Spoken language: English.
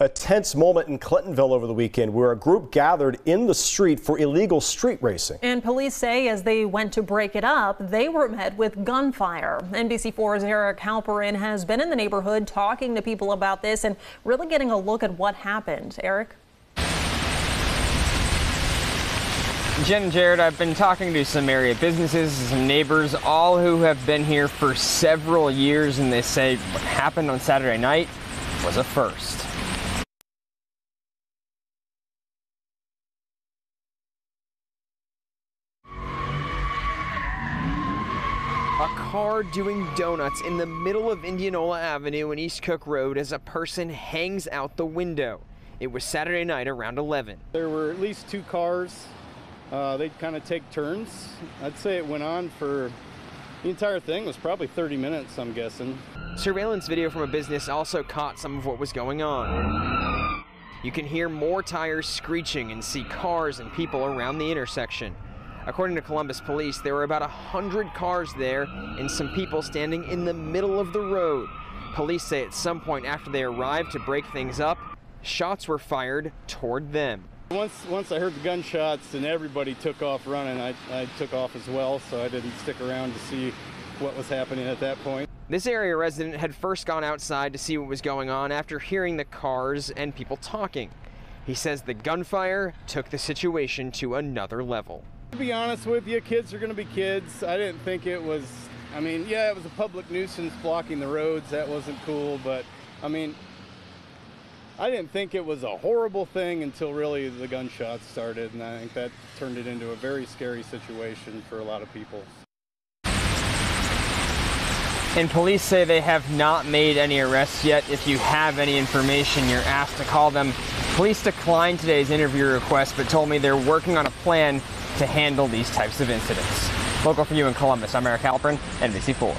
A tense moment in Clintonville over the weekend where a group gathered in the street for illegal street racing. And police say as they went to break it up, they were met with gunfire. NBC4's Eric Halperin has been in the neighborhood talking to people about this and really getting a look at what happened. Eric? Jen and Jared, I've been talking to some area businesses, some neighbors, all who have been here for several years, and they say what happened on Saturday night was a first. A car doing donuts in the middle of Indianola Avenue and East Cook Road as a person hangs out the window. It was Saturday night around 11. There were at least two cars. Uh, they'd kind of take turns. I'd say it went on for the entire thing was probably 30 minutes, I'm guessing. Surveillance video from a business also caught some of what was going on. You can hear more tires screeching and see cars and people around the intersection. According to Columbus police, there were about 100 cars there and some people standing in the middle of the road. Police say at some point after they arrived to break things up, shots were fired toward them. Once, once I heard the gunshots and everybody took off running, I, I took off as well, so I didn't stick around to see what was happening at that point. This area resident had first gone outside to see what was going on after hearing the cars and people talking. He says the gunfire took the situation to another level. To be honest with you, kids are going to be kids. I didn't think it was, I mean, yeah, it was a public nuisance blocking the roads. That wasn't cool, but I mean, I didn't think it was a horrible thing until really the gunshots started, and I think that turned it into a very scary situation for a lot of people. And police say they have not made any arrests yet. If you have any information, you're asked to call them. Police declined today's interview request, but told me they're working on a plan to handle these types of incidents. Local for you in Columbus, I'm Eric Halperin, NBC4.